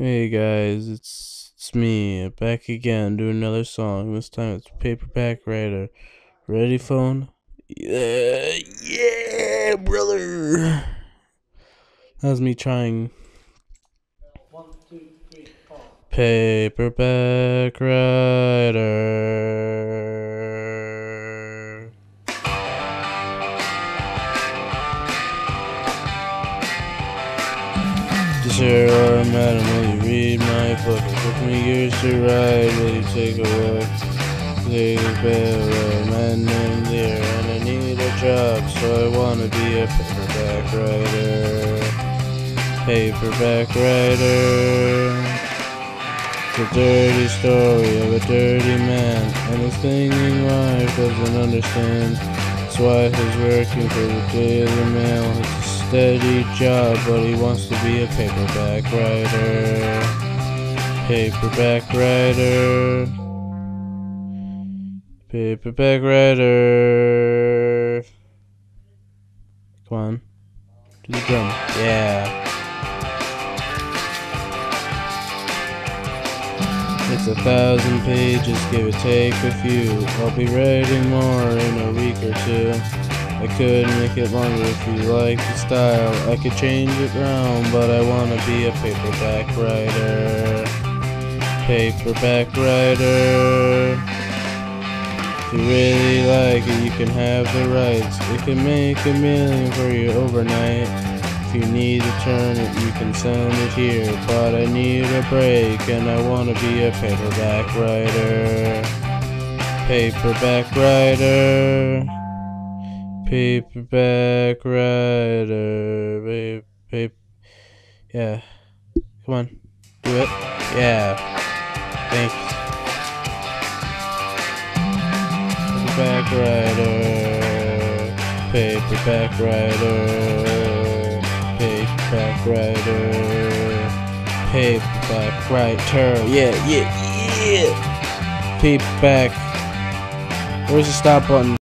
Hey guys, it's it's me back again doing another song. This time it's Paperback Writer. Ready, phone? Yeah, yeah, brother. That was me trying. One, two, three, four. Paperback Writer. Sir or madam, will you read my book? It took me years to write. Will you take a look? Take a bell, man named there, and I need a job, so I wanna be a paperback writer. Paperback writer. It's a dirty story of a dirty man, and his thinking wife doesn't understand. That's why he's working for the Daily Mail. It's a steady job, but he wants to be a paperback writer. Paperback writer. Paperback writer. Come on. Do the drum. Yeah. It's a thousand pages, give or take a few. I'll be writing more in a week or two. I could make it longer if you like the style. I could change it round, but I wanna be a paperback writer. Paperback writer. If you really like it, you can have the rights. It can make a million for you overnight. If you need to turn it, you can send it here. But I need a break, and I wanna be a paperback writer. Paperback writer. Paperback writer. Paper. Yeah. Come on. Do it. Yeah. Thanks. Paperback writer. Paperback writer. Paperback writer. Paperback writer. Yeah, yeah, yeah. Paperback. Where's the stop button?